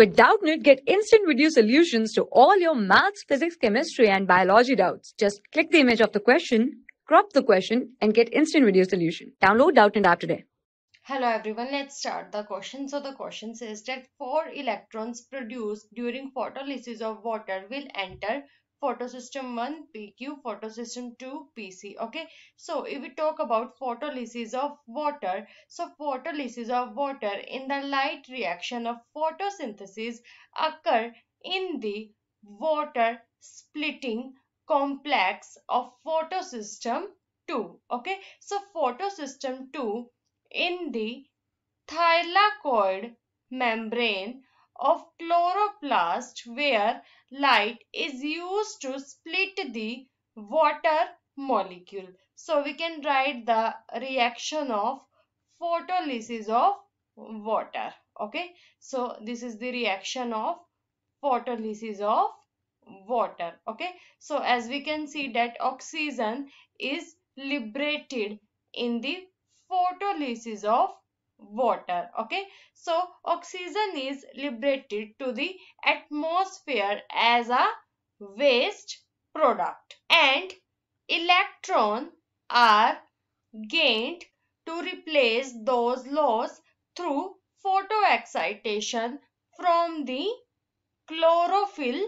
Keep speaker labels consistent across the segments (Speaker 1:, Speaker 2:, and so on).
Speaker 1: With Doubtnut, get instant video solutions to all your maths, physics, chemistry, and biology doubts. Just click the image of the question, crop the question, and get instant video solution. Download Doubtnut app today.
Speaker 2: Hello everyone, let's start the question. So the question says that four electrons produced during photolysis of water will enter photosystem 1 PQ, photosystem 2 PC. Okay, so if we talk about photolysis of water, so photolysis of water in the light reaction of photosynthesis occur in the water splitting complex of photosystem 2. Okay, so photosystem 2 in the thylakoid membrane of chloroplast where light is used to split the water molecule. So we can write the reaction of photolysis of water. Okay. So this is the reaction of photolysis of water. Okay. So as we can see that oxygen is liberated in the photolysis of water okay? So oxygen is liberated to the atmosphere as a waste product. And electron are gained to replace those lost through photoexcitation from the chlorophyll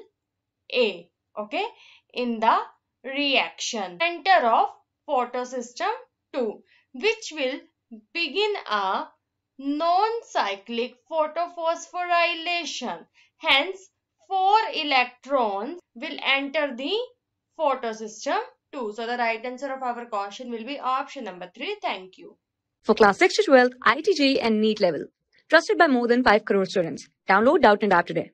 Speaker 2: A okay? In the reaction. Center of photosystem 2 which will begin a non-cyclic photophosphorylation. Hence, four electrons will enter the photosystem 2. So, the right answer of our question will be option number 3. Thank you.
Speaker 1: For class 6 to 12, IIT JEE and NEET level. Trusted by more than 5 crore students. Download Doubtnut app today.